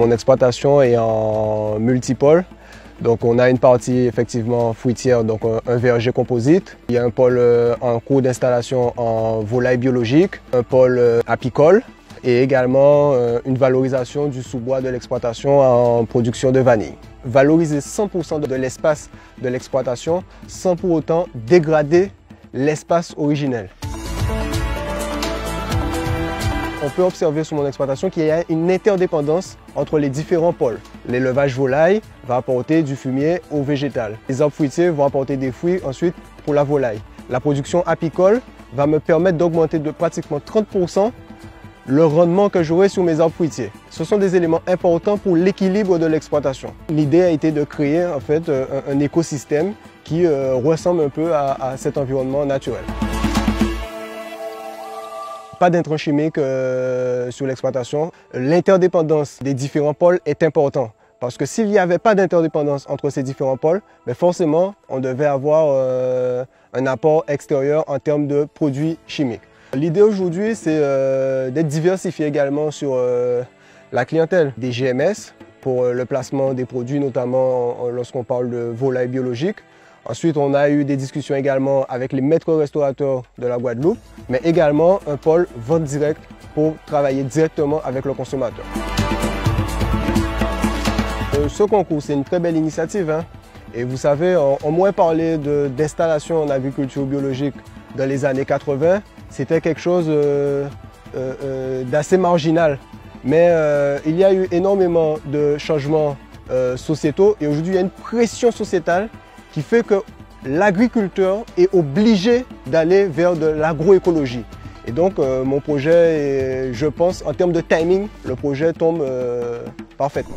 mon exploitation est en multipôle. Donc on a une partie effectivement fruitière, donc un, verger composite. Il y a un pôle euh, en cours d'installation en volaille biologique, un pôle euh, apicole et également euh, une valorisation du sous-bois de l'exploitation en production de vanille. Valoriser 100% de l'espace de l'exploitation sans pour autant dégrader l'espace originel on peut observer sur mon exploitation qu'il y a une interdépendance entre les différents pôles. L'élevage volaille va apporter du fumier au végétal. Les arbres fruitiers vont apporter des fruits ensuite pour la volaille. La production apicole va me permettre d'augmenter de pratiquement 30% le rendement que j'aurai sur mes arbres fruitiers. Ce sont des éléments importants pour l'équilibre de l'exploitation. L'idée a été de créer en fait euh, un, écosystème qui euh, ressemble un peu à cet environnement naturel pas d'intrants chimiques euh, sur l'exploitation. L'interdépendance des différents pôles est importante. Parce que s'il n'y avait pas d'interdépendance entre ces différents pôles, ben forcément, on devait avoir euh, un apport extérieur en termes de produits chimiques. L'idée aujourd'hui, c'est euh, d'être diversifié également sur la clientèle des GMS pour le placement des produits, notamment lorsqu'on parle de volailles biologiques. Ensuite, on a eu des discussions également avec les maîtres restaurateurs de la Guadeloupe, mais également un pôle vente directe pour travailler directement avec le consommateur. Euh, ce concours, c'est une très belle initiative. Hein. Et vous savez, on, moins parlé d'installation en agriculture biologique dans les années 80. C'était quelque chose euh, euh, d'assez marginal. Mais il y a eu énormément de changements sociétaux et aujourd'hui, il y a une pression sociétale qui fait que l'agriculteur est obligé d'aller vers de l'agroécologie. Et donc euh, mon projet, je pense, en termes de timing, le projet tombe euh, parfaitement.